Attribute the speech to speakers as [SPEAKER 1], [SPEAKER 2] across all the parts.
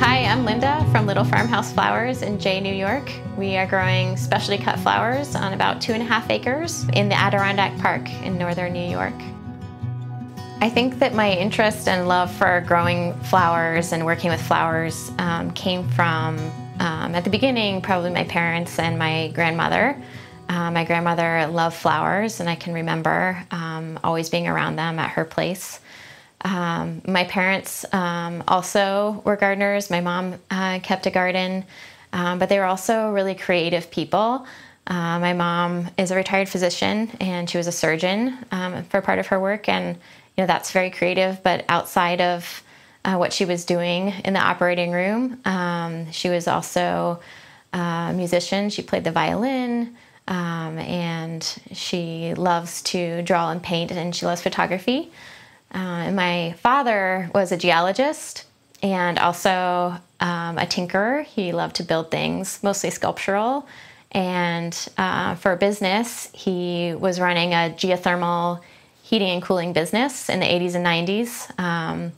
[SPEAKER 1] Hi, I'm Linda from Little Farmhouse Flowers in Jay, New York. We are growing specialty cut flowers on about two and a half acres in the Adirondack Park in northern New York. I think that my interest and love for growing flowers and working with flowers um, came from, um, at the beginning, probably my parents and my grandmother. Uh, my grandmother loved flowers, and I can remember um, always being around them at her place. Um, my parents um, also were gardeners. My mom uh, kept a garden, um, but they were also really creative people. Uh, my mom is a retired physician, and she was a surgeon um, for part of her work, and you know that's very creative. But outside of uh, what she was doing in the operating room, um, she was also a musician. She played the violin. Um, and she loves to draw and paint, and she loves photography. Uh, my father was a geologist and also um, a tinkerer. He loved to build things, mostly sculptural. And uh, for business, he was running a geothermal heating and cooling business in the 80s and 90s. Um,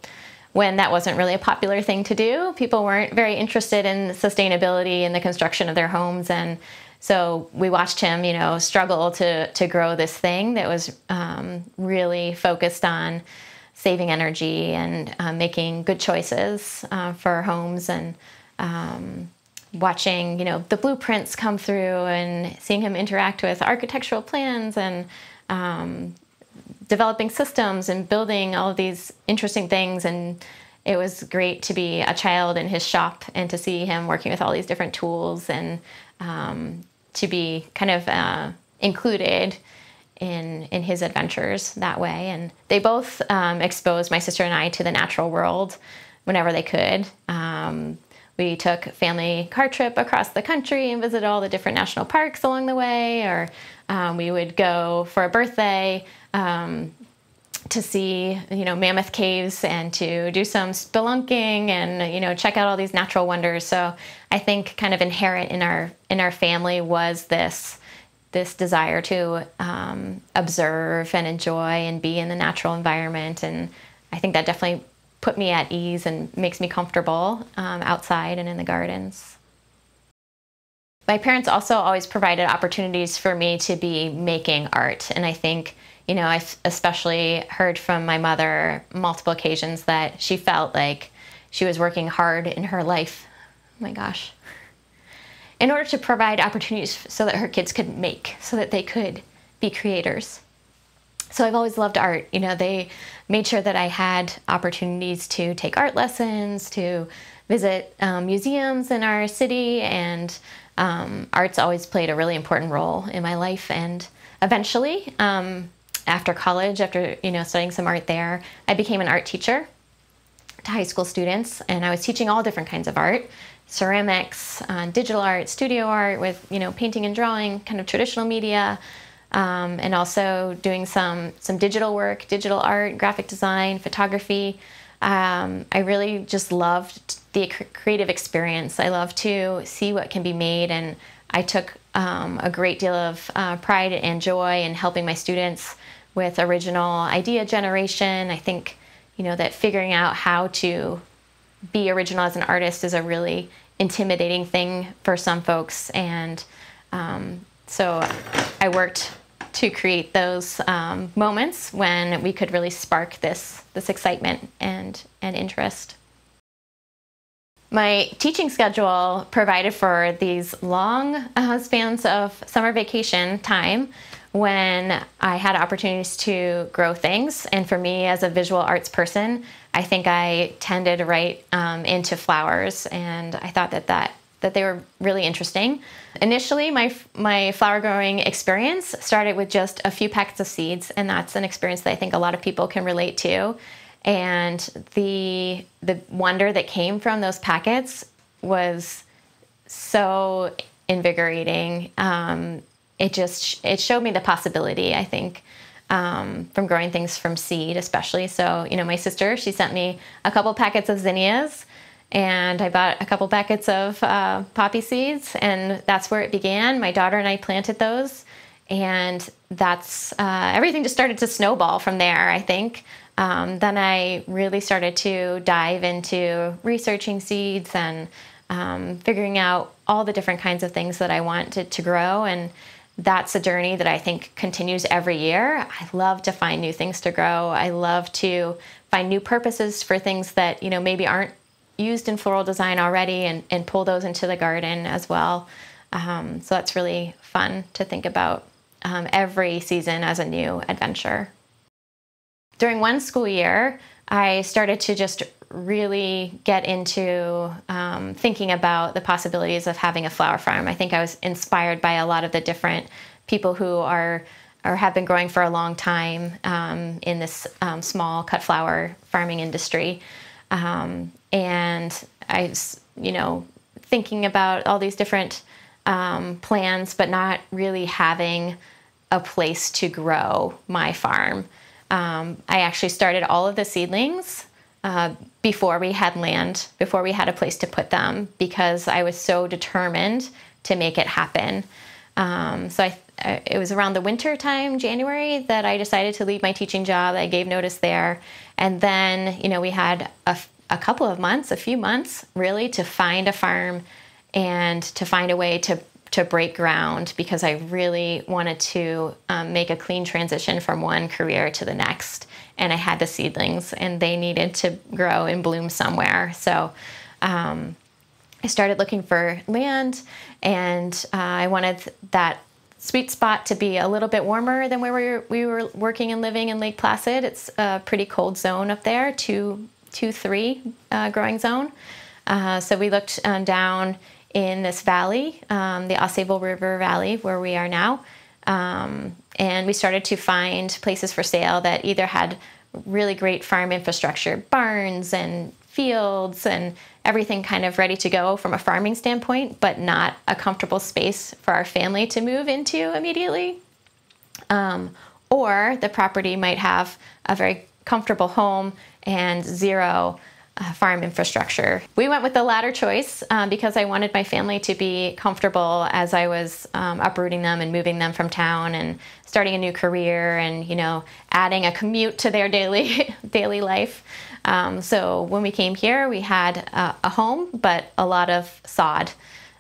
[SPEAKER 1] when that wasn't really a popular thing to do, people weren't very interested in sustainability in the construction of their homes, and so we watched him, you know, struggle to to grow this thing that was um, really focused on saving energy and uh, making good choices uh, for our homes and um, watching, you know, the blueprints come through and seeing him interact with architectural plans and um, developing systems and building all of these interesting things. And it was great to be a child in his shop and to see him working with all these different tools and um, to be kind of uh, included in in his adventures that way. And they both um, exposed my sister and I to the natural world whenever they could. Um, we took family car trip across the country and visited all the different national parks along the way, or um, we would go for a birthday um, to see you know mammoth caves and to do some spelunking and you know check out all these natural wonders. So i think kind of inherent in our in our family was this this desire to um, observe and enjoy and be in the natural environment. And i think that definitely put me at ease and makes me comfortable um, outside and in the gardens. My parents also always provided opportunities for me to be making art. And i think you know, I especially heard from my mother multiple occasions that she felt like she was working hard in her life. Oh my gosh. In order to provide opportunities so that her kids could make, so that they could be creators. So I've always loved art. You know, they made sure that I had opportunities to take art lessons, to visit um, museums in our city, and um, art's always played a really important role in my life. And eventually, um, after college, after you know studying some art there, I became an art teacher to high school students, and I was teaching all different kinds of art, ceramics, uh, digital art, studio art with you know painting and drawing, kind of traditional media, um, and also doing some some digital work, digital art, graphic design, photography. Um, I really just loved the creative experience. I love to see what can be made, and I took um, a great deal of uh, pride and joy in helping my students with original idea generation. I think, you know, that figuring out how to be original as an artist is a really intimidating thing for some folks. And um, so I worked to create those um, moments when we could really spark this, this excitement and, and interest. My teaching schedule provided for these long uh, spans of summer vacation time when I had opportunities to grow things. And for me, as a visual arts person, I think I tended right um, into flowers, and I thought that that that they were really interesting. Initially, my my flower growing experience started with just a few packets of seeds, and that's an experience that I think a lot of people can relate to. And the the wonder that came from those packets was so invigorating. Um, it just it showed me the possibility. I think um, from growing things from seed, especially. So you know, my sister she sent me a couple packets of zinnias, and I bought a couple packets of uh, poppy seeds, and that's where it began. My daughter and I planted those, and that's uh, everything just started to snowball from there, I think. Um, then I really started to dive into researching seeds and um, figuring out all the different kinds of things that I wanted to grow. And that's a journey that I think continues every year. I love to find new things to grow. I love to find new purposes for things that, you know, maybe aren't used in floral design already and, and pull those into the garden as well. Um, so that's really fun to think about um, every season as a new adventure. During one school year, I started to just really get into um, thinking about the possibilities of having a flower farm. I think I was inspired by a lot of the different people who are or have been growing for a long time um, in this um, small cut flower farming industry. Um, and I was, you know, thinking about all these different um, plans, but not really having a place to grow my farm. Um, I actually started all of the seedlings uh, before we had land, before we had a place to put them, because I was so determined to make it happen. Um, so I, I, it was around the winter time, January, that I decided to leave my teaching job. I gave notice there, and then you know we had a, a couple of months, a few months, really, to find a farm and to find a way to to break ground because I really wanted to um, make a clean transition from one career to the next. And I had the seedlings, and they needed to grow and bloom somewhere. So um, I started looking for land, and uh, I wanted that sweet spot to be a little bit warmer than where we were, we were working and living in Lake Placid. It's a pretty cold zone up there, two, two, three uh, growing zone. Uh, so we looked um, down in this valley, um, the Ausable River Valley, where we are now. Um, and we started to find places for sale that either had really great farm infrastructure, barns and fields and everything kind of ready to go from a farming standpoint, but not a comfortable space for our family to move into immediately. Um, or the property might have a very comfortable home and zero uh, farm infrastructure. We went with the latter choice um, because I wanted my family to be comfortable as I was um, uprooting them and moving them from town and starting a new career and you know adding a commute to their daily daily life. Um, so when we came here, we had uh, a home, but a lot of sod,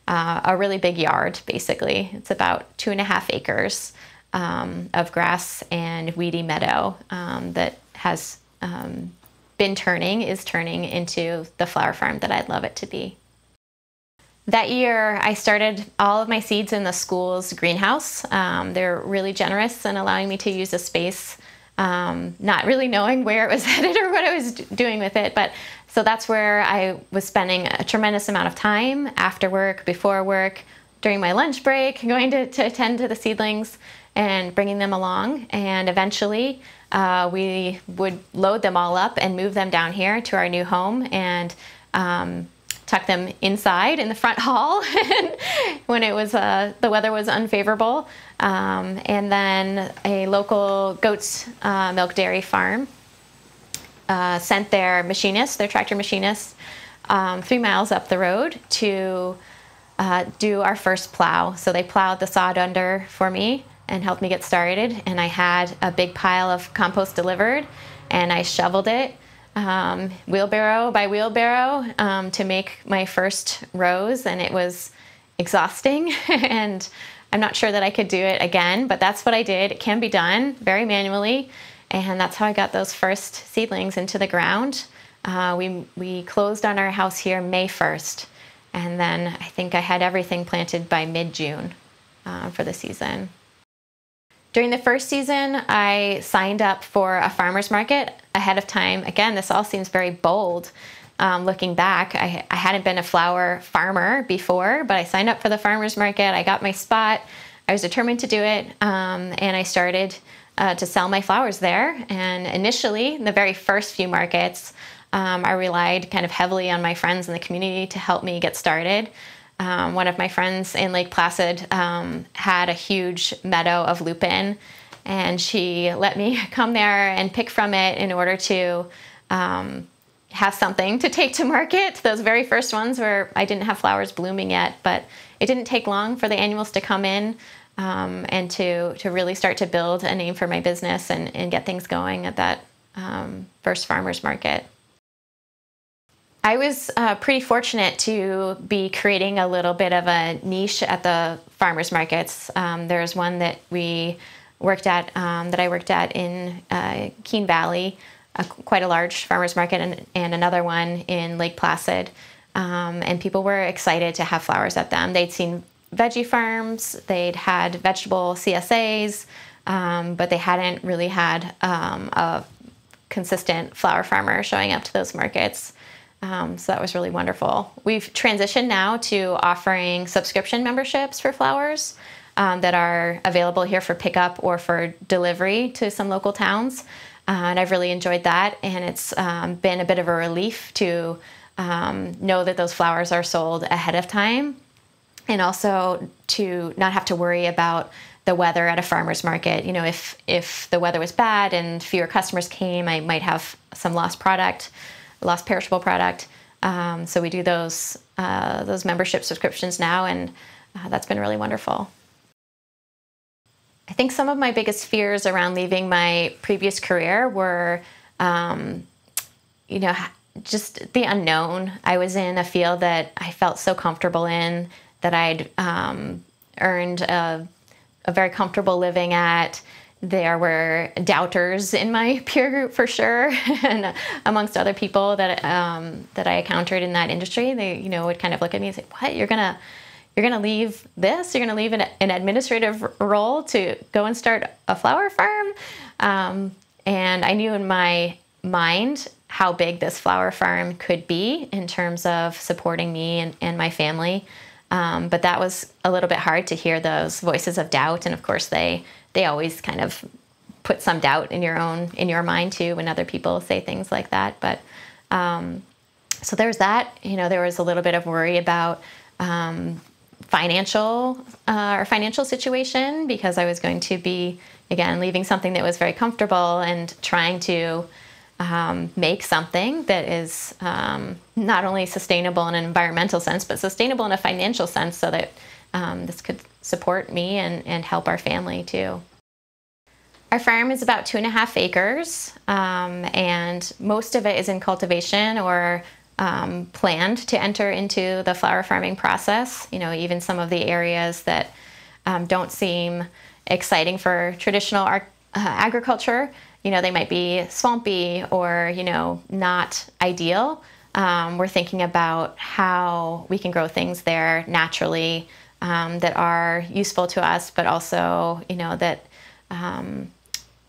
[SPEAKER 1] uh, a really big yard. Basically, it's about two and a half acres um, of grass and weedy meadow um, that has um, been turning is turning into the flower farm that I'd love it to be. That year, I started all of my seeds in the school's greenhouse. Um, they're really generous in allowing me to use a space, um, not really knowing where it was headed or what I was doing with it. But so that's where I was spending a tremendous amount of time after work, before work, during my lunch break, going to, to attend to the seedlings and bringing them along. And eventually, uh, we would load them all up and move them down here to our new home and um, tuck them inside in the front hall when it was uh, the weather was unfavorable. Um, and then a local goats uh, milk dairy farm uh, sent their machinists, their tractor machinists, um, three miles up the road to uh, do our first plow. So they plowed the sod under for me and helped me get started. And I had a big pile of compost delivered, and I shoveled it um, wheelbarrow by wheelbarrow um, to make my first rows, and it was exhausting. and I'm not sure that I could do it again, but that's what I did. It can be done very manually, and that's how I got those first seedlings into the ground. Uh, we, we closed on our house here May 1st, and then I think I had everything planted by mid June uh, for the season. During the first season, I signed up for a farmer's market ahead of time. Again, this all seems very bold. Um, looking back, I, I, hadn't been a flower farmer before, but I signed up for the farmer's market. I got my spot. I was determined to do it, um, and I started uh, to sell my flowers there. And initially, in the very first few markets, um, I relied kind of heavily on my friends in the community to help me get started. Um, one of my friends in Lake Placid um, had a huge meadow of lupin, and she let me come there and pick from it in order to um, have something to take to market. Those very first ones where I didn't have flowers blooming yet, but it didn't take long for the annuals to come in. um, and to, to really start to build a name for my business and, and get things going at that um, first farmer's market. I was uh, pretty fortunate to be creating a little bit of a niche at the farmers markets. Um, there's one that we worked at, um, that I worked at in uh, Keene Valley, a, quite a large farmers market, and, and another one in Lake Placid. Um, and people were excited to have flowers at them. They'd seen veggie farms, they'd had vegetable CSAs, um, but they hadn't really had um, a consistent flower farmer showing up to those markets. Um, so that was really wonderful. We've transitioned now to offering subscription memberships for flowers um, that are available here for pickup or for delivery to some local towns. Uh, and I've really enjoyed that. And it's um, been a bit of a relief to um, know that those flowers are sold ahead of time and also to not have to worry about the weather at a farmer's market. You know, if, if the weather was bad and fewer customers came, I might have some lost product lost perishable product. Um, so we do those uh, those membership subscriptions now, and uh, that's been really wonderful. I think some of my biggest fears around leaving my previous career were, um, you know, just the unknown. I was in a field that I felt so comfortable in that I'd um, earned a, a very comfortable living at there were doubters in my peer group for sure, and amongst other people that um, that I encountered in that industry, they you know would kind of look at me and say, "What? You're gonna you're gonna leave this? You're gonna leave an, an administrative role to go and start a flower farm?" Um, and I knew in my mind how big this flower farm could be in terms of supporting me and, and my family. Um, but that was a little bit hard to hear those voices of doubt, and of course they they always kind of put some doubt in your own in your mind too when other people say things like that. But um, so there's that. You know, there was a little bit of worry about um, financial uh, or financial situation because I was going to be again leaving something that was very comfortable and trying to um, make something that is um, not only sustainable in an environmental sense, but sustainable in a financial sense, so that um, this could support me and, and help our family too. Our farm is about two and a half acres, um, and most of it is in cultivation or um, planned to enter into the flower farming process. You know, even some of the areas that um, don't seem exciting for traditional uh, agriculture, you know, they might be swampy or, you know, not ideal. Um, we're thinking about how we can grow things there naturally um, that are useful to us, but also, you know, that um,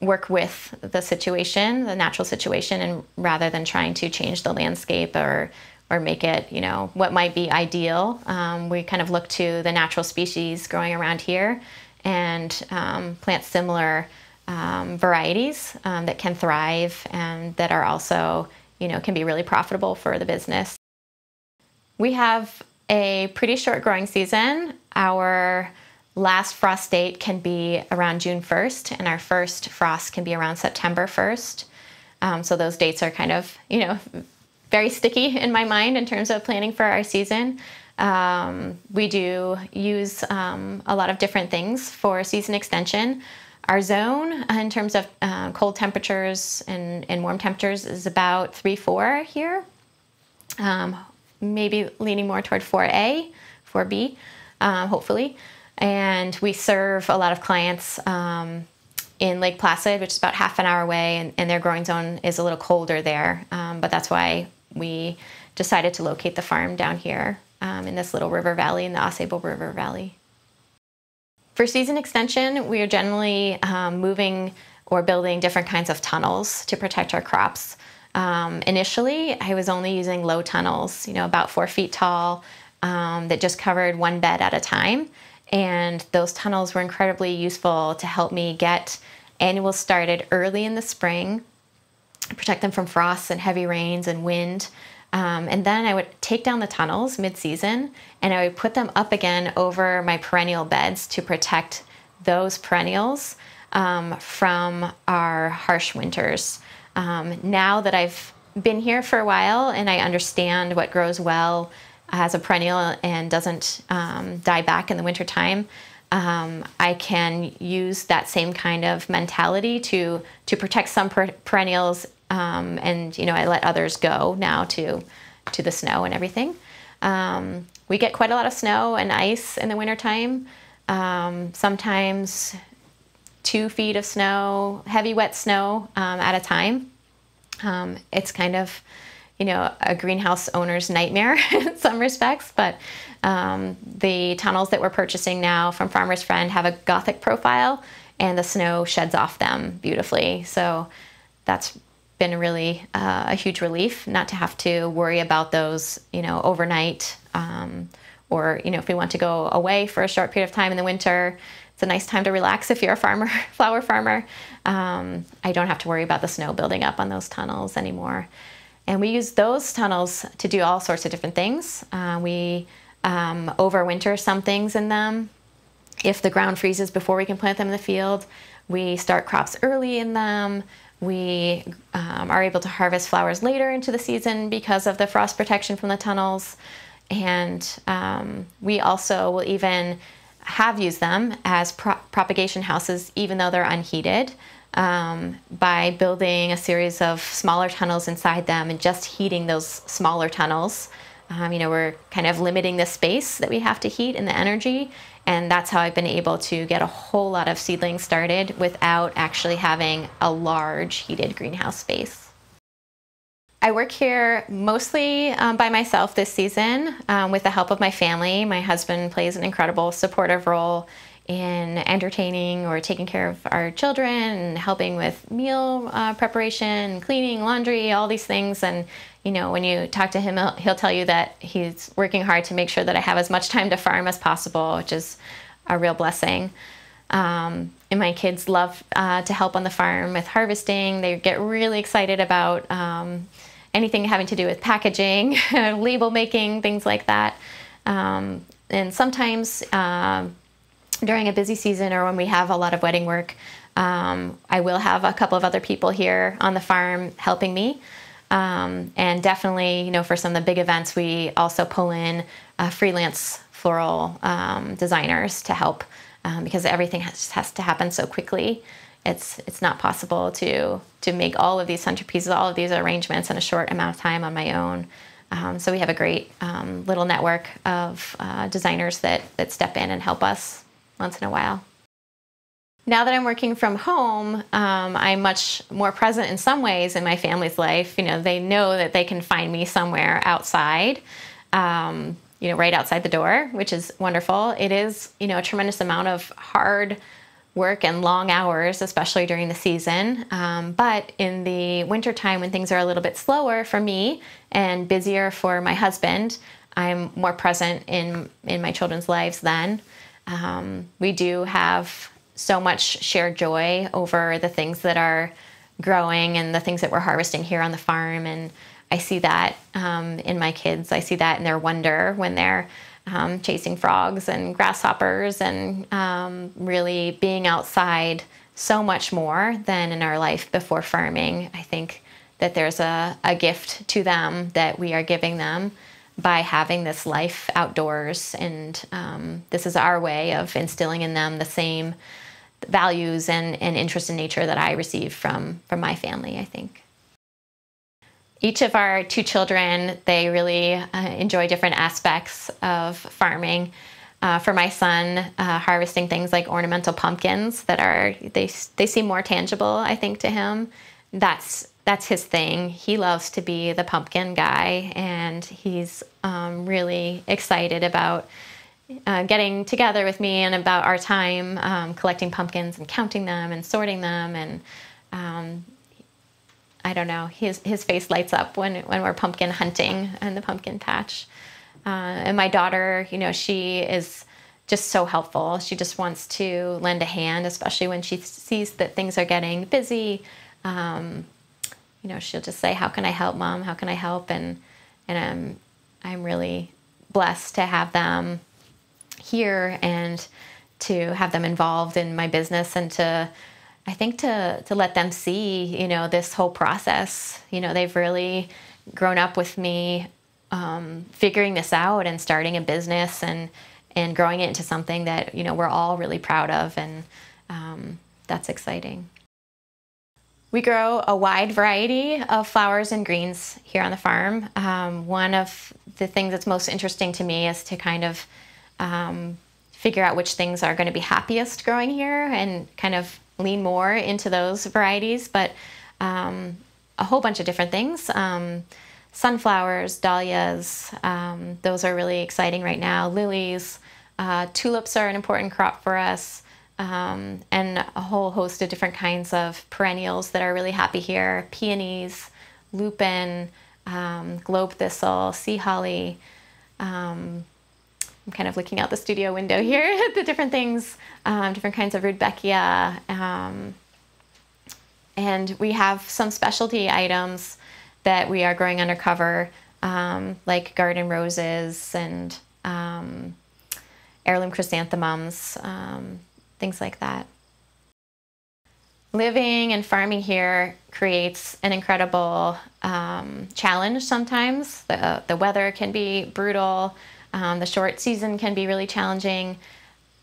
[SPEAKER 1] work with the situation, the natural situation, and rather than trying to change the landscape or or make it, you know, what might be ideal, um, we kind of look to the natural species growing around here and um, plant similar um, varieties um, that can thrive and that are also, you know, can be really profitable for the business. We have a pretty short growing season. Our last frost date can be around June 1st, and our first frost can be around September 1st. Um, so those dates are kind of, you know, very sticky in my mind in terms of planning for our season. Um, we do use um, a lot of different things for season extension. Our zone, in terms of uh, cold temperatures and, and warm temperatures, is about 3 4 here. Um, maybe leaning more toward 4A, 4B, uh, hopefully. And we serve a lot of clients um, in Lake Placid, which is about half an hour away, and, and their growing zone is a little colder there. Um, but that's why we decided to locate the farm down here um, in this little river valley, in the AuSable River Valley. For season extension, we are generally um, moving or building different kinds of tunnels to protect our crops. Um, initially, I was only using low tunnels, you know, about four feet tall, um, that just covered one bed at a time. And those tunnels were incredibly useful to help me get annuals started early in the spring, protect them from frosts and heavy rains and wind. Um, and then I would take down the tunnels mid season and I would put them up again over my perennial beds to protect those perennials um, from our harsh winters. Um, now that I've been here for a while and I understand what grows well as a perennial and doesn't um, die back in the wintertime, um, I can use that same kind of mentality to to protect some per- perennials, um, and you know I let others go now to to the snow and everything. Um, we get quite a lot of snow and ice in the wintertime. Um, sometimes two feet of snow, heavy wet snow um, at a time. Um, it's kind of you know, a greenhouse owner's nightmare in some respects, but um, the tunnels that we're purchasing now from Farmer's Friend have a Gothic profile and the snow sheds off them beautifully. So that's been really uh, a huge relief not to have to worry about those, you know, overnight. Um, or, you know, if we want to go away for a short period of time in the winter, it's a nice time to relax if you're a farmer, flower farmer. Um, I don't have to worry about the snow building up on those tunnels anymore. And we use those tunnels to do all sorts of different things. Uh, we um, overwinter some things in them. If the ground freezes before we can plant them in the field, we start crops early in them. We um, are able to harvest flowers later into the season because of the frost protection from the tunnels. And um, we also will even have used them as pro propagation houses, even though they're unheated um, by building a series of smaller tunnels inside them and just heating those smaller tunnels. Um, you know, we're kind of limiting the space that we have to heat and the energy, and that's how I've been able to get a whole lot of seedlings started without actually having a large heated greenhouse space. I work here mostly um, by myself this season um, with the help of my family. My husband plays an incredible supportive role in entertaining or taking care of our children and helping with meal uh, preparation, cleaning, laundry, all these things. And, you know, when you talk to him, he'll, he'll, tell you that he's working hard to make sure that I have as much time to farm as possible, which is a real blessing. Um, and my kids love uh, to help on the farm with harvesting. They get really excited about um, anything having to do with packaging, label making, things like that. Um, and sometimes, uh, during a busy season or when we have a lot of wedding work, um, I will have a couple of other people here on the farm helping me. Um, and definitely, you know, for some of the big events, we also pull in uh, freelance floral um, designers to help um, because everything has, has to happen so quickly. It's it's not possible to to make all of these centerpieces, all of these arrangements in a short amount of time on my own. Um, so we have a great um, little network of uh, designers that that step in and help us once in a while. Now that I'm working from home, um, I'm much more present in some ways in my family's life. You know, they know that they can find me somewhere outside, um, you know, right outside the door, which is wonderful. It is, you know, a tremendous amount of hard work and long hours, especially during the season. Um, but in the wintertime, when things are a little bit slower for me and busier for my husband, I'm more present in in my children's lives then. Um, we do have so much shared joy over the things that are growing and the things that we're harvesting here on the farm. And I see that um, in my kids. I see that in their wonder when they're um, chasing frogs and grasshoppers and um, really being outside so much more than in our life before farming. I think that there's a, a gift to them that we are giving them by having this life outdoors. And um, this is our way of instilling in them the same values and, and interest in nature that I receive from, from my family, I think. Each of our two children, they really uh, enjoy different aspects of farming. Uh, for my son, uh, harvesting things like ornamental pumpkins that are they they seem more tangible, I think, to him. That's that's his thing. He loves to be the pumpkin guy, and he's um, really excited about uh, getting together with me and about our time um, collecting pumpkins and counting them and sorting them. And um, I don't know, his his face lights up when when we're pumpkin hunting in the pumpkin patch. Uh, and my daughter, you know, she is just so helpful. She just wants to lend a hand, especially when she sees that things are getting busy. Um, you know, she'll just say, "How can I help, mom? How can I help?" and and I'm I'm really blessed to have them here and to have them involved in my business and to I think to to let them see, you know, this whole process. You know, they've really grown up with me um, figuring this out and starting a business and and growing it into something that you know we're all really proud of, and um, that's exciting. We grow a wide variety of flowers and greens here on the farm. Um, one of the things that's most interesting to me is to kind of um, figure out which things are going to be happiest growing here and kind of lean more into those varieties. But um, a whole bunch of different things. Um, sunflowers, dahlias, um, those are really exciting right now. Lilies, uh, tulips are an important crop for us um, and a whole host of different kinds of perennials that are really happy here peonies, lupin, um, globe thistle, sea holly. Um, I'm kind of looking out the studio window here at the different things, um, different kinds of rudbeckia. Um, and we have some specialty items that we are growing undercover, um, like garden roses and heirloom chrysanthemums things like that. Living and farming here creates an incredible um, challenge sometimes. The, the weather can be brutal, um, the short season can be really challenging.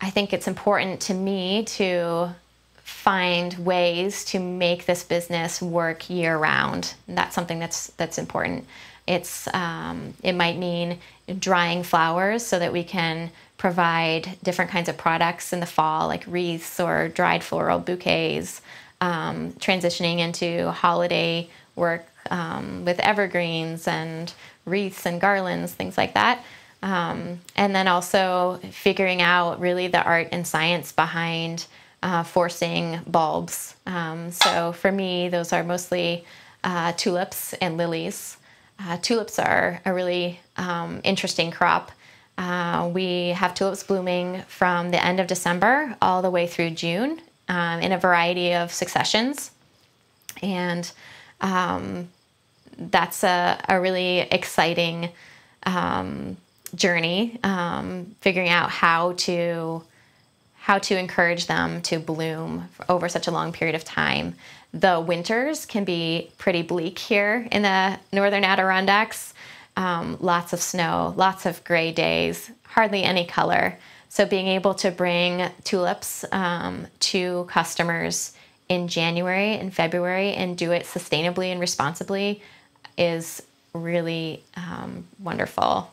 [SPEAKER 1] I think it's important to me to find ways to make this business work year round. And that's something that's that's important. It's um, it might mean drying flowers so that we can provide different kinds of products in the fall, like wreaths or dried floral bouquets, um, transitioning into holiday work um, with evergreens and wreaths and garlands, things like that. Um, and then also figuring out really the art and science behind uh, forcing bulbs. Um, so for me, those are mostly uh, tulips and lilies. Uh, tulips are a really um, interesting crop uh, we have tulips blooming from the end of December all the way through June um, in a variety of successions. And um, that's a, a, really exciting um, journey, um, figuring out how to how to encourage them to bloom over such a long period of time. The winters can be pretty bleak here in the northern Adirondacks um, lots of snow, lots of gray days, hardly any color. So being able to bring tulips um, to customers in January and February and do it sustainably and responsibly is really um, wonderful.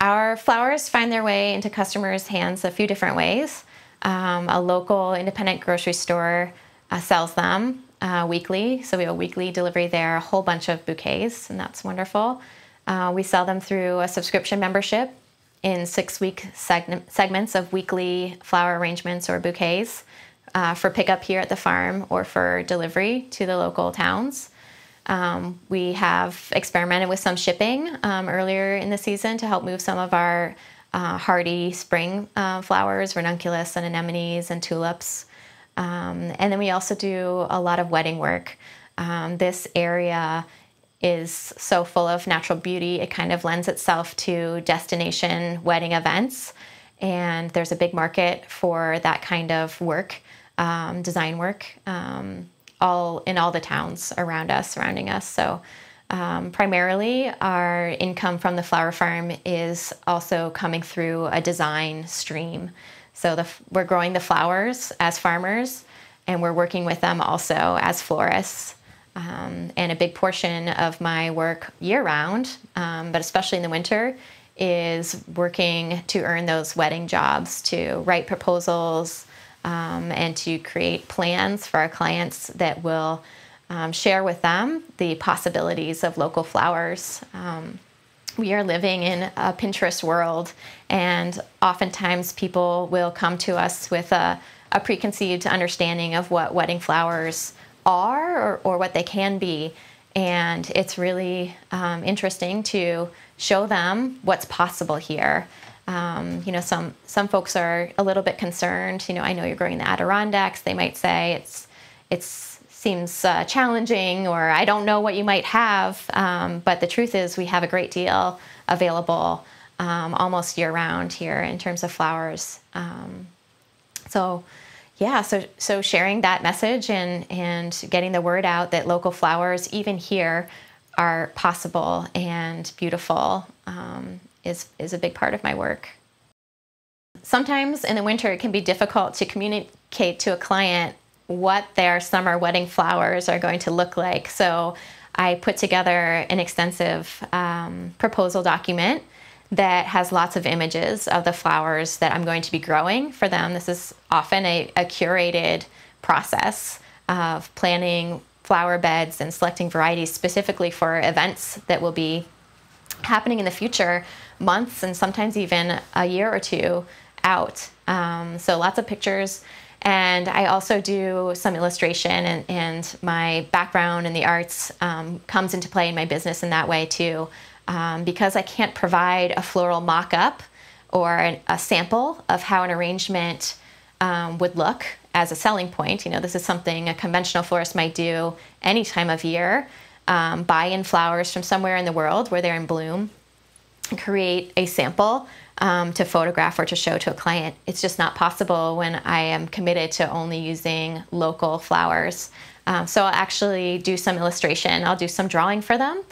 [SPEAKER 1] Our flowers find their way into customers' hands a few different ways. Um, a local independent grocery store uh, sells them uh, weekly. So we have a weekly delivery there, a whole bunch of bouquets, and that's wonderful. Uh, we sell them through a subscription membership in six week seg- segments of weekly flower arrangements or bouquets uh, for pickup here at the farm or for delivery to the local towns. Um, we have experimented with some shipping um, earlier in the season to help move some of our uh, hardy spring uh, flowers, ranunculus and anemones and tulips um, and then we also do a lot of wedding work. Um, this area is so full of natural beauty, it kind of lends itself to destination wedding events. And there's a big market for that kind of work, um, design work, um, all in all the towns around us, surrounding us. So um, primarily, our income from the flower farm is also coming through a design stream. So the, we're growing the flowers as farmers, and we're working with them also as florists. Um, and a big portion of my work year round, um, but especially in the winter, is working to earn those wedding jobs, to write proposals, um, and to create plans for our clients that will um, share with them the possibilities of local flowers. We are living in a Pinterest world, and oftentimes people will come to us with a, a preconceived understanding of what wedding flowers are or, or what they can be. And it's really um, interesting to show them what's possible here. Um, you know, some some folks are a little bit concerned. You know, I know you're growing the Adirondacks. They might say it's it's seems uh, challenging or I don't know what you might have. Um, but the truth is, we have a great deal available um, almost year round here in terms of flowers. Um, so, yeah, so so sharing that message and and getting the word out that local flowers, even here, are possible and beautiful um, is is a big part of my work. Sometimes in the winter, it can be difficult to communicate to a client what their summer wedding flowers are going to look like. So I put together an extensive um, proposal document that has lots of images of the flowers that I'm going to be growing for them. This is often a, a curated process of planning flower beds and selecting varieties specifically for events that will be happening in the future, months and sometimes even a year or two out. Um, so lots of pictures. And I also do some illustration, and, and my background in the arts um, comes into play in my business in that way too um, because I can't provide a floral mock up or an, a sample of how an arrangement um, would look as a selling point. You know, this is something a conventional florist might do any time of year um, buy in flowers from somewhere in the world where they're in bloom, create a sample. Um, to photograph or to show to a client. It's just not possible when I am committed to only using local flowers. Um, so I'll actually do some illustration. I'll do some drawing for them.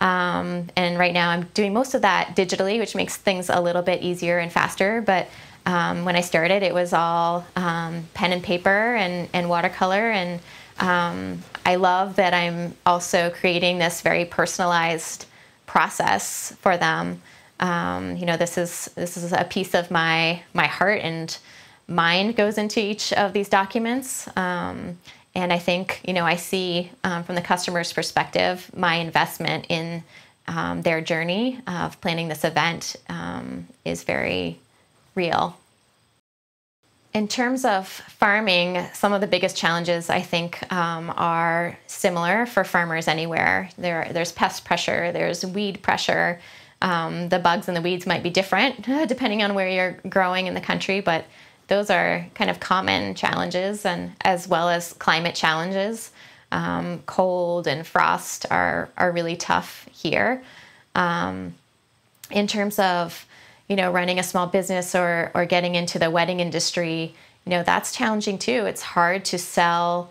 [SPEAKER 1] Um, and right now I'm doing most of that digitally, which makes things a little bit easier and faster. But um, when I started, it was all um, pen and paper and, and watercolor. And um, I love that I'm also creating this very personalized process for them. Um, you know, this is this is a piece of my my heart and mind goes into each of these documents. Um, and I think, you know, I see um, from the customer's perspective, my investment in um, their journey of planning this event um, is very real. In terms of farming, some of the biggest challenges I think um, are similar for farmers anywhere. There, there's pest pressure, there's weed pressure. Um, the bugs and the weeds might be different depending on where you're growing in the country, but those are kind of common challenges, and as well as climate challenges. Um, cold and frost are are really tough here. Um, in terms of you know running a small business or or getting into the wedding industry, you know that's challenging too. It's hard to sell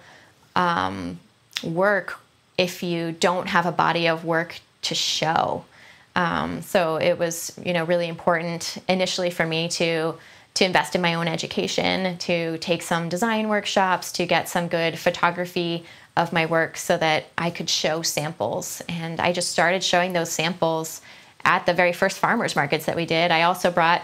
[SPEAKER 1] um, work if you don't have a body of work to show. Um, so it was you know really important initially for me to to invest in my own education, to take some design workshops, to get some good photography of my work so that I could show samples. And I just started showing those samples at the very first farmers markets that we did. I also brought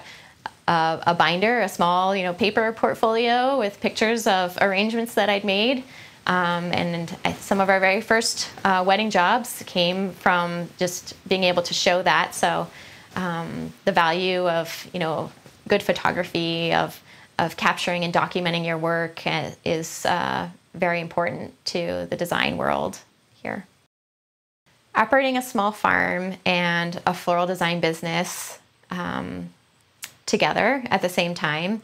[SPEAKER 1] a, a binder, a small, you know, paper portfolio with pictures of arrangements that I'd made. Um, and some of our very first uh, wedding jobs came from just being able to show that. So um, the value of you know good photography of of capturing and documenting your work uh, is uh, very important to the design world here. Operating a small farm and a floral design business um, together at the same time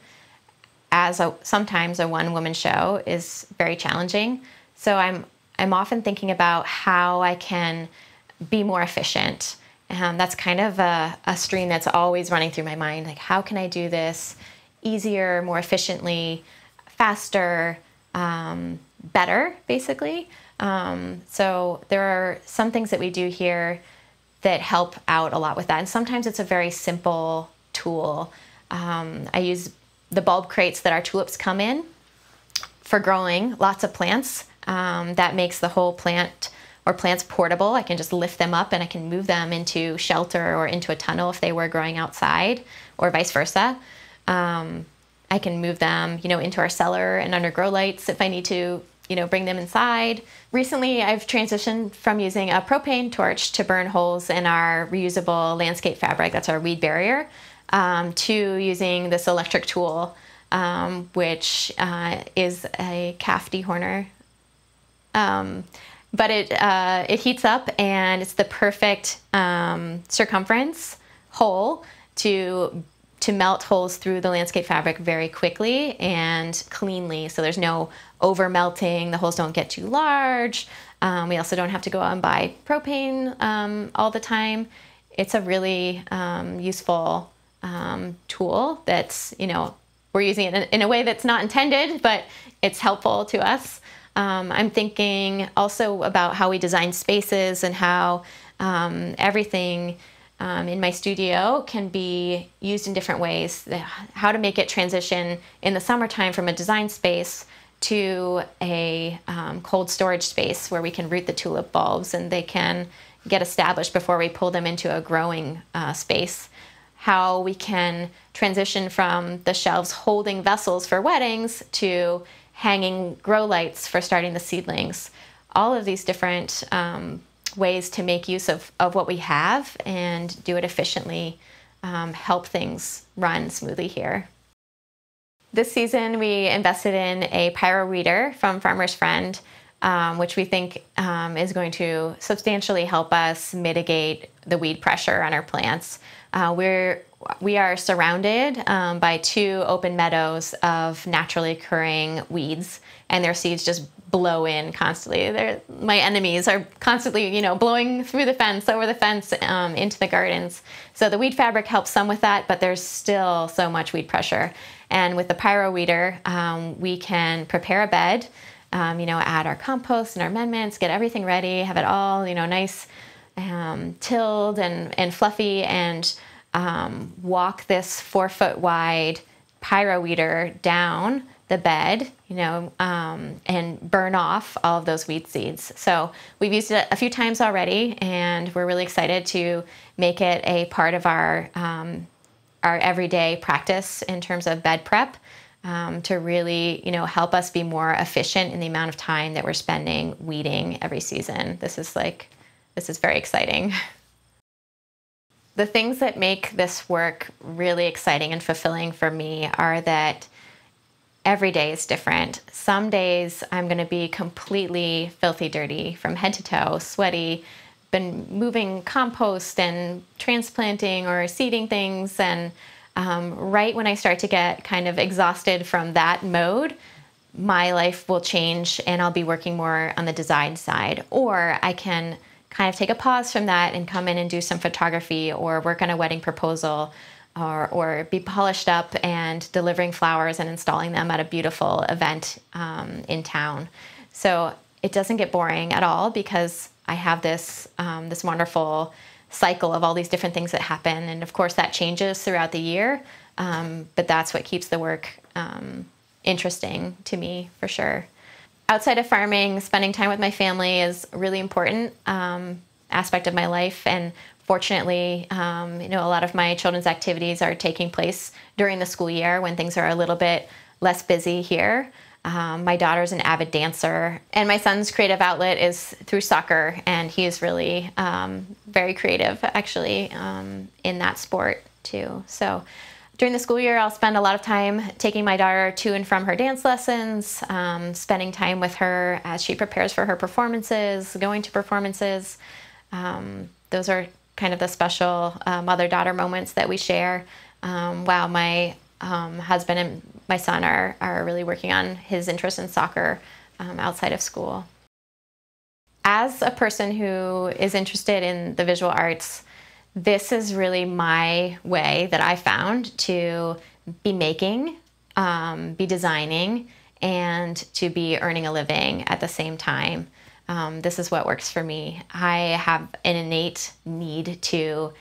[SPEAKER 1] as a, sometimes a one woman show is very challenging. So I'm I'm often thinking about how I can be more efficient um, that's kind of a, a stream that's always running through my mind. Like, how can I do this easier, more efficiently, faster, um, better, basically? Um, so, there are some things that we do here that help out a lot with that. And sometimes it's a very simple tool. Um, I use the bulb crates that our tulips come in for growing lots of plants. Um, that makes the whole plant or plants portable. I can just lift them up and I can move them into shelter or into a tunnel if they were growing outside, or vice versa. Um, I can move them, you know, into our cellar and under grow lights if I need to, you know, bring them inside. Recently, I've transitioned from using a propane torch to burn holes in our reusable landscape fabric, that's our weed barrier, um, to using this electric tool, um, which uh, is a calf dehorner. Um, but it uh, it heats up and it's the perfect um, circumference hole to to melt holes through the landscape fabric very quickly and cleanly. So there's no over melting. The holes don't get too large. Um, we also don't have to go out and buy propane um, all the time. It's a really useful um, tool that's you know we're using it in, in a way that's not intended, but it's helpful to us. Um, I'm thinking also about how we design spaces and how um, everything um, in my studio can be used in different ways. How to make it transition in the summertime from a design space to a um, cold storage space where we can root the tulip bulbs and they can get established before we pull them into a growing uh, space. How we can transition from the shelves holding vessels for weddings to hanging grow lights for starting the seedlings. All of these different um, ways to make use of, of what we have and do it efficiently um, help things run smoothly here. This season, we invested in a Pyroweeder from Farmer's Friend, um, which we think um, is going to substantially help us mitigate the weed pressure on our plants. Uh, we're we are surrounded um, by two open meadows of naturally occurring weeds, and their seeds just blow in constantly. They're, my enemies are constantly, you know, blowing through the fence, over the fence, um, into the gardens. So the weed fabric helps some with that, but there's still so much weed pressure. And with the Pyroweeder, um, we can prepare a bed, um, you know, add our compost and our amendments, get everything ready, have it all, you know, nice um, tilled and, and fluffy, and um, walk this four foot wide Pyroweeder down the bed, you know, um, and burn off all of those weed seeds. So we've used it a few times already, and we're really excited to make it a part of our um, our everyday practice in terms of bed prep. Um, to really, you know, help us be more efficient in the amount of time that we're spending weeding every season. This is like, this is very exciting. The things that make this work really exciting and fulfilling for me are that every day is different. Some days I'm going to be completely filthy dirty from head to toe, sweaty, been moving compost and transplanting or seeding things. And um, right when I start to get kind of exhausted from that mode, my life will change and I'll be working more on the design side. Or I can kind of take a pause from that and come in and do some photography or work on a wedding proposal or, or be polished up and delivering flowers and installing them at a beautiful event um, in town. So it doesn't get boring at all because I have this um, this wonderful cycle of all these different things that happen, and of course that changes throughout the year. Um, but that's what keeps the work um, interesting to me for sure. Outside of farming, spending time with my family is a really important um, aspect of my life, and fortunately, um, you know, a lot of my children's activities are taking place during the school year when things are a little bit less busy here. Um, my daughter's an avid dancer, and my son's creative outlet is through soccer, and he's really um, very creative, actually, um, in that sport too. So, during the school year, I'll spend a lot of time taking my daughter to and from her dance lessons, um, spending time with her as she prepares for her performances, going to performances. Um, those are kind of the special uh, mother daughter moments that we share. Um, wow, my um, husband and my son are, are really working on his interest in soccer um, outside of school. As a person who is interested in the visual arts, this is really my way that I found to be making, um, be designing, and to be earning a living at the same time um, this is what works for me. I have an innate need to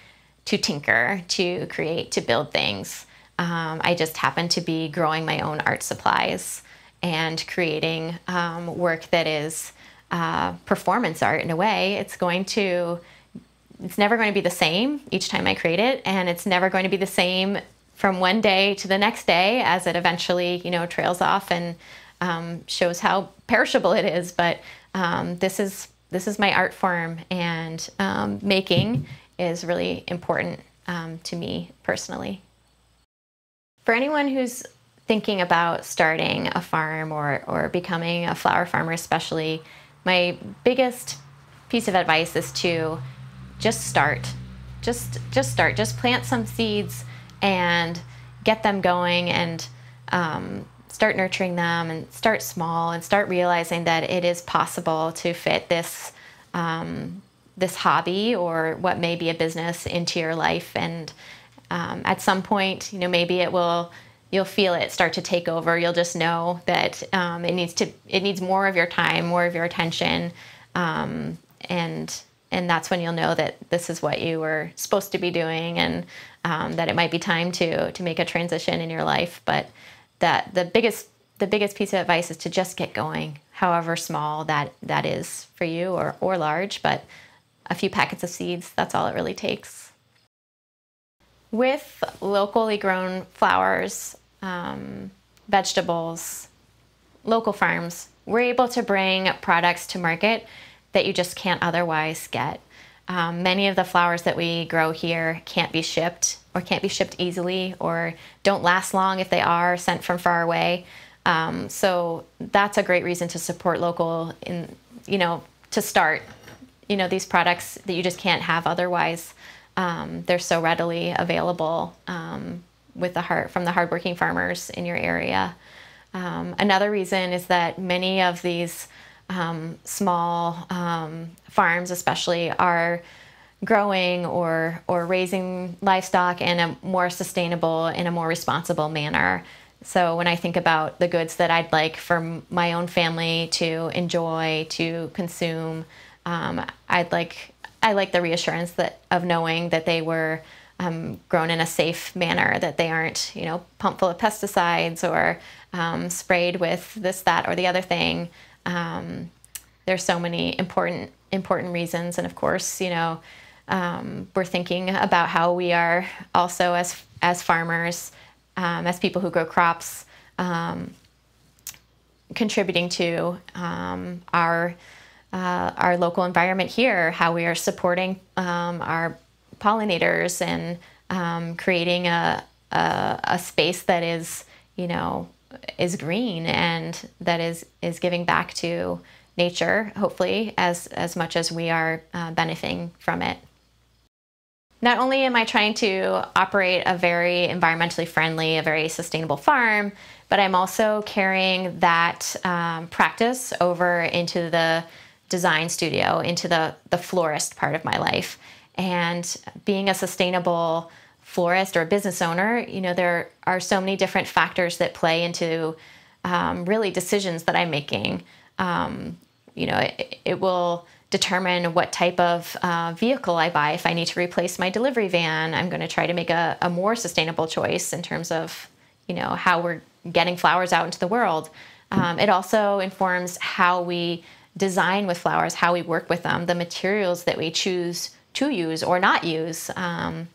[SPEAKER 1] to tinker, to create, to build things. Um, I just happen to be growing my own art supplies and creating um, work that is uh, performance art in a way. It's going to, it's never going to be the same each time I create it, and it's never going to be the same from one day to the next day as it eventually, you know, trails off and um, shows how perishable it is. But um, this is this is my art form, and um, making is really important um, to me personally. For anyone who's thinking about starting a farm or or becoming a flower farmer, especially, my biggest piece of advice is to just start. Just just start. Just plant some seeds and get them going and um, start nurturing them and start small and start realizing that it is possible to fit this um, this hobby or what may be a business into your life and um, at some point you know maybe it will you'll feel it start to take over you'll just know that um, it needs to it needs more of your time more of your attention um, and and that's when you'll know that this is what you were supposed to be doing and um, that it might be time to to make a transition in your life. But that the biggest the biggest piece of advice is to just get going however small that that is for you or or large but a few packets of seeds that's all it really takes. With locally grown flowers um, vegetables local farms we're able to bring products to market that you just can't otherwise get. Um, many of the flowers that we grow here can't be shipped or can't be shipped easily or don't last long if they are sent from far away. Um, so that's a great reason to support local in, you know, to start, you know, these products that you just can't have otherwise. Um, they're so readily available um, with the heart from the hardworking farmers in your area. Um, another reason is that many of these um, small um, farms, especially, are growing or or raising livestock in a more sustainable, in a more responsible manner. So when I think about the goods that I'd like for my own family to enjoy, to consume, um, I'd like I like the reassurance that of knowing that they were um, grown in a safe manner, that they aren't you know pumped full of pesticides or um, sprayed with this, that, or the other thing. Um, there's so many important important reasons, and of course, you know, um, we're thinking about how we are also as as farmers, um, as people who grow crops, um, contributing to um, our uh, our local environment here, how we are supporting um, our pollinators and creating a, a, a space that is, you know, is green and that is is giving back to nature, hopefully, as as much as we are uh, benefiting from it. Not only am I trying to operate a very environmentally friendly, a very sustainable farm, but I'm also carrying that um, practice over into the design studio, into the the florist part of my life, and being a sustainable florist or a business owner, you know, there are so many different factors that play into um, really decisions that I'm making. Um, you know, it, it, will determine what type of uh, vehicle I buy. If I need to replace my delivery van, I'm going to try to make a, a, more sustainable choice in terms of, you know, how we're getting flowers out into the world. Um, it also informs how we design with flowers, how we work with them, the materials that we choose to use or not use. Um,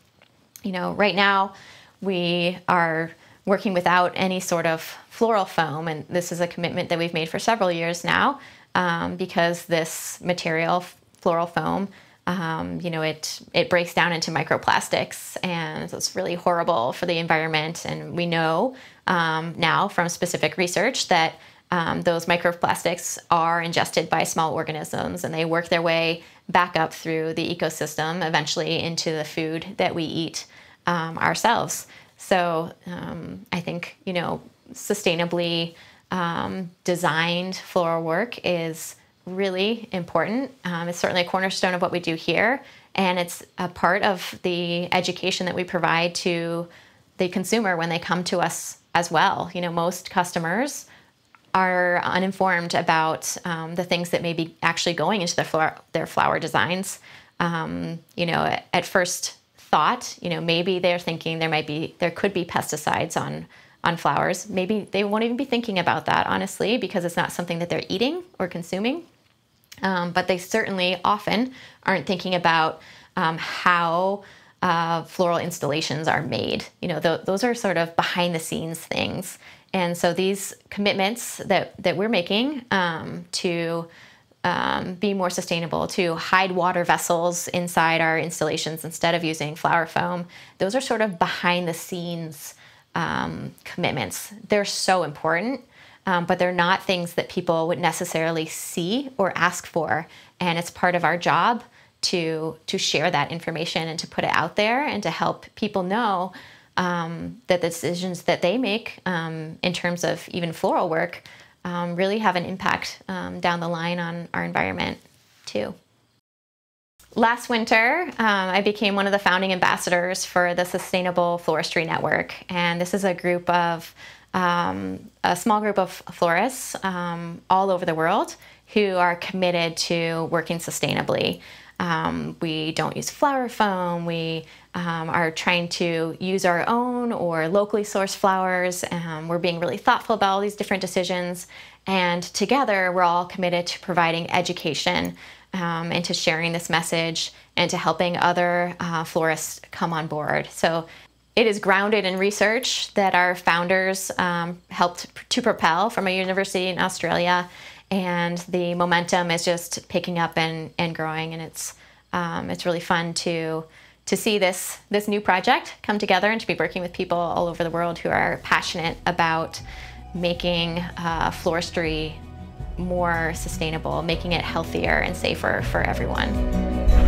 [SPEAKER 1] you know, right now we are working without any sort of floral foam, and this is a commitment that we've made for several years now um, because this material, floral foam, um, you know, it it breaks down into microplastics, and it's really horrible for the environment. And we know um, now from specific research that um, those microplastics are ingested by small organisms, and they work their way back up through the ecosystem, eventually into the food that we eat um, ourselves. So um, I think, you know, sustainably um, designed floral work is really important. Um, it's certainly a cornerstone of what we do here, and it's a part of the education that we provide to the consumer when they come to us as well. You know, most customers are uninformed about um, the things that may be actually going into their flower, their flower designs. Um, you know, at first thought, you know, maybe they're thinking there might be, there could be pesticides on on flowers. Maybe they won't even be thinking about that, honestly, because it's not something that they're eating or consuming. Um, but they certainly often aren't thinking about um, how uh, floral installations are made. You know, th- those are sort of behind the scenes things. And so these commitments that, that we're making um, to um, be more sustainable, to hide water vessels inside our installations instead of using flower foam, those are sort of behind the scenes um, commitments. They're so important, um, but they're not things that people would necessarily see or ask for. And it's part of our job to to share that information and to put it out there and to help people know um, that the decisions that they make um, in terms of even floral work um, really have an impact um, down the line on our environment too. Last winter, um, I became one of the founding ambassadors for the Sustainable Floristry Network, and this is a group of um, a small group of florists um, all over the world who are committed to working sustainably. Um, we don't use flower foam. We um, are trying to use our own or locally sourced flowers. Um, we're being really thoughtful about all these different decisions. And together, we're all committed to providing education um, and to sharing this message and to helping other uh, florists come on board. So it is grounded in research that our founders um, helped to propel from a university in Australia and the momentum is just picking up and, and growing and it's um, it's really fun to to see this this new project come together and to be working with people all over the world who are passionate about making uh, floristry more sustainable, making it healthier and safer for everyone.